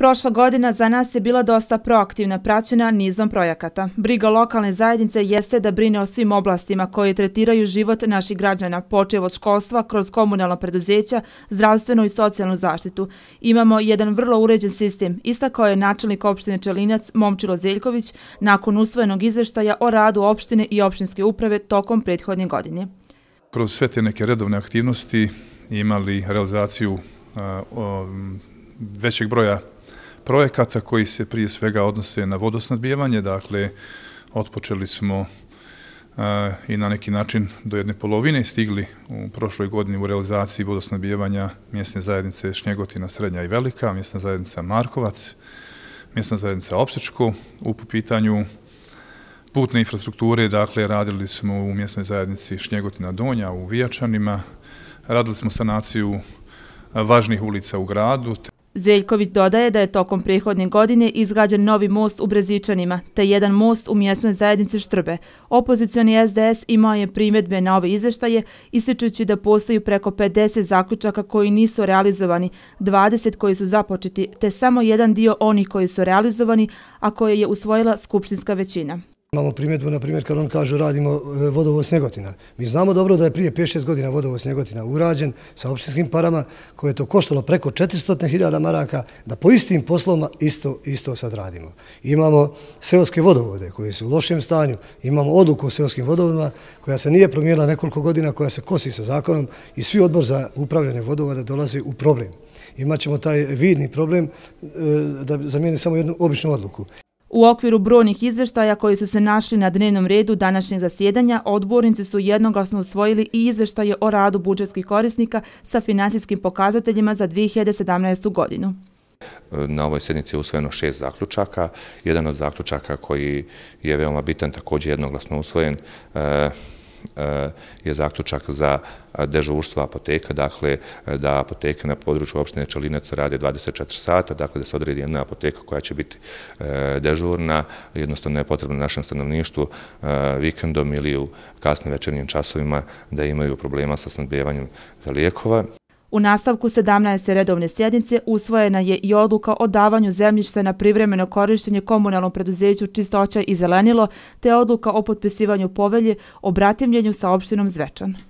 Prošla godina za nas je bila dosta proaktivna, praćena nizom projekata. Briga lokalne zajednice jeste da brine o svim oblastima koje tretiraju život naših građana, počev od školstva kroz komunalna preduzeća, zdravstvenu i socijalnu zaštitu. Imamo jedan vrlo uređen sistem, istakao je načelnik opštine Čelinac Momčilo Zeljković nakon usvojenog izveštaja o radu opštine i opštinske uprave tokom prethodne godine. Kroz sve te neke redovne aktivnosti imali realizaciju većeg broja projekata koji se prije svega odnose na vodosnadbijevanje, dakle, otpočeli smo e, i na neki način do jedne polovine stigli u prošloj godini u realizaciji vodosnabijevanja mjesne zajednice Šnjegotina Srednja i Velika, mjesna zajednica Markovac, mjesna zajednica Opsečko. U pitanju putne infrastrukture, dakle, radili smo u mjesnoj zajednici Šnjegotina Donja u Vijačanima, radili smo sanaciju važnih ulica u gradu, Zeljković dodaje da je tokom prethodne godine izgrađen novi most u Brezičanima, te jedan most u mjesnoj zajednici Štrbe. Opozicioni SDS imao je primjedbe na ove izveštaje, ističujući da postoji preko 50 zaključaka koji nisu realizovani, 20 koji su započeti, te samo jedan dio onih koji su realizovani, a koje je usvojila skupštinska većina. Imamo primjedbu, na primjer, kad on kaže radimo e, vodovo Snegotina. Mi znamo dobro da je prije 5-6 godina vodovo Snegotina urađen sa opštinskim parama koje je to koštalo preko 400.000 maraka, da po istim poslovima isto, isto sad radimo. Imamo seoske vodovode koje su u lošem stanju, imamo odluku o seoskim vodovodima koja se nije promijenila nekoliko godina, koja se kosi sa zakonom i svi odbor za upravljanje vodovoda dolazi u problem. Imaćemo taj vidni problem e, da zamijeni samo jednu običnu odluku. U okviru brojnih izveštaja koji su se našli na dnevnom redu današnjeg zasjedanja, odbornici su jednoglasno usvojili i izveštaje o radu budžetskih korisnika sa finansijskim pokazateljima za 2017. godinu. Na ovoj sednici je usvojeno šest zaključaka. Jedan od zaključaka koji je veoma bitan, također jednoglasno usvojen, e, Eh, je zaključak za eh, dežurstvo apoteka, dakle eh, da apoteke na području opštine Čalinac rade 24 sata, dakle da se odredi jedna apoteka koja će biti dežurna, jednostavno je potrebno našem stanovništvu vikendom ili u kasnim večernjim časovima da imaju problema sa snadbijevanjem lijekova. U nastavku 17. redovne sjednice usvojena je i odluka o davanju zemljišta na privremeno korištenje komunalnom preduzeću Čistoća i Zelenilo, te odluka o potpisivanju povelje o bratimljenju sa opštinom Zvečan.